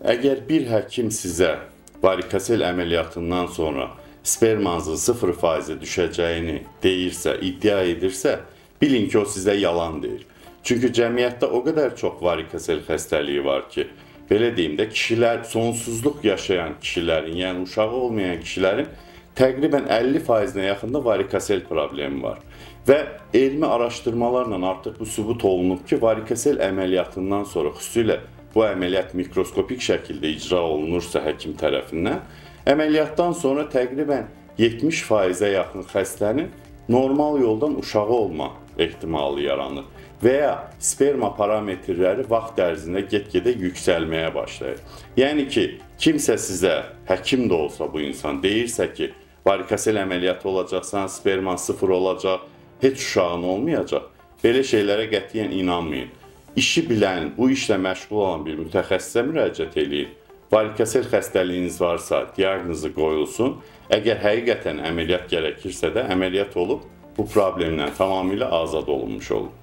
Əgər bir həkim sizə varikosel əməliyyatından sonra spermanızın 0% düşəcəyini deyirsə, iddia edirsə, bilin ki, o sizə yalan deyir. Çünki cəmiyyətdə o qədər çox varikosel xəstəliyi var ki, belə deyim də, kişilər sonsuzluq yaşayan kişilərin, yəni uşağı olmayan kişilərin təqribən 50%-nə yaxında varikosel problemi var. Və elmi araşdırmalarla artıq bu sübut olunub ki, varikosel əməliyyatından sonra xüsusilə bu əməliyyat mikroskopik şəkildə icra olunursa həkim tərəfindən, əməliyyatdan sonra təqribən 70%-ə yaxın xəstənin normal yoldan uşağı olma ehtimalı yaranır və ya sperma parametrləri vaxt ərzində get-gedə yüksəlməyə başlayır. Yəni ki, kimsə sizə həkim də olsa bu insan deyirsə ki, varikosel əməliyyatı olacaqsan, sperman sıfır olacaq, heç uşağın olmayacaq. Belə şeylərə qətiyyən inanmayın. İşi bilən, bu işlə məşğul olan bir mütəxəssisə müraciət eləyin. Varikosel xəstəliyiniz varsa, diaqnozu qoyulsun. Əgər həqiqətən əməliyyat gərəkirsə də əməliyyat olub bu problemdən tamamilə azad olunmuş olur.